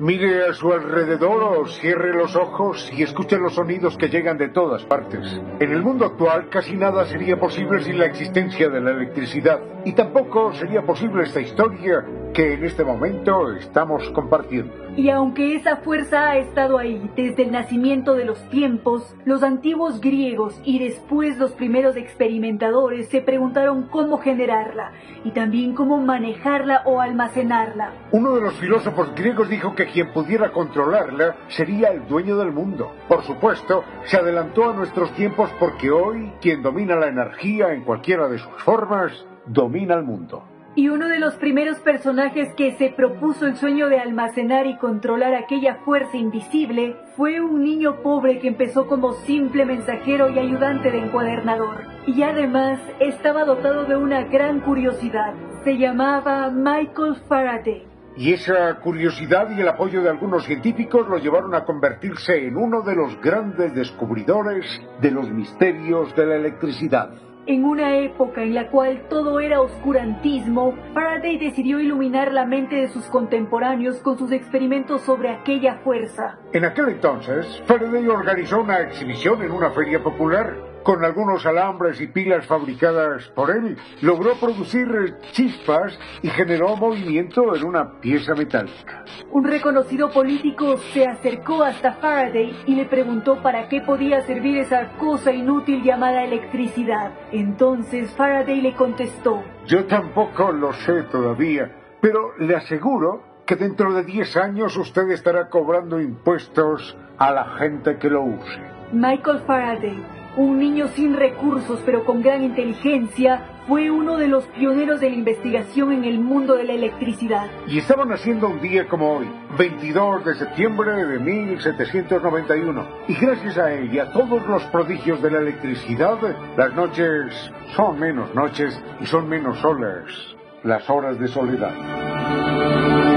Mire a su alrededor o cierre los ojos y escuche los sonidos que llegan de todas partes. En el mundo actual casi nada sería posible sin la existencia de la electricidad y tampoco sería posible esta historia que en este momento estamos compartiendo. Y aunque esa fuerza ha estado ahí desde el nacimiento de los tiempos, los antiguos griegos y después los primeros experimentadores se preguntaron cómo generarla y también cómo manejarla o almacenarla. Uno de los filósofos griegos dijo que quien pudiera controlarla sería el dueño del mundo. Por supuesto, se adelantó a nuestros tiempos porque hoy quien domina la energía en cualquiera de sus formas domina el mundo. Y uno de los primeros personajes que se propuso el sueño de almacenar y controlar aquella fuerza invisible fue un niño pobre que empezó como simple mensajero y ayudante de encuadernador. Y además estaba dotado de una gran curiosidad. Se llamaba Michael Faraday. Y esa curiosidad y el apoyo de algunos científicos lo llevaron a convertirse en uno de los grandes descubridores de los misterios de la electricidad. En una época en la cual todo era oscurantismo, Faraday decidió iluminar la mente de sus contemporáneos con sus experimentos sobre aquella fuerza. En aquel entonces, Faraday organizó una exhibición en una feria popular con algunos alambres y pilas fabricadas por él, logró producir chispas y generó movimiento en una pieza metálica. Un reconocido político se acercó hasta Faraday y le preguntó para qué podía servir esa cosa inútil llamada electricidad. Entonces Faraday le contestó, Yo tampoco lo sé todavía, pero le aseguro que dentro de 10 años usted estará cobrando impuestos a la gente que lo use. Michael Faraday un niño sin recursos pero con gran inteligencia, fue uno de los pioneros de la investigación en el mundo de la electricidad. Y estaban naciendo un día como hoy, 22 de septiembre de 1791. Y gracias a él y a todos los prodigios de la electricidad, las noches son menos noches y son menos solas las horas de soledad.